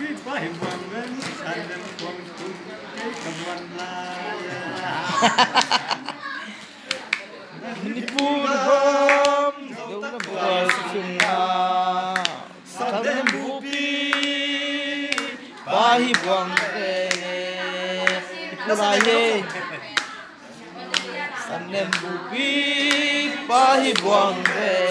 khi bay lên sàn đêm quang tung cái cầm văn la Ni pu da bom, dong da na, sa dem bu pi, ba hi buang te, ni pu la ye, sa dem bu pi, ba hi buang te.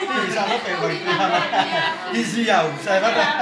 Thì sao nó phải bằng Đi dẻo, sai bắt